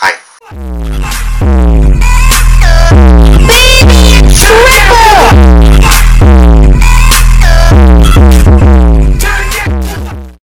はい。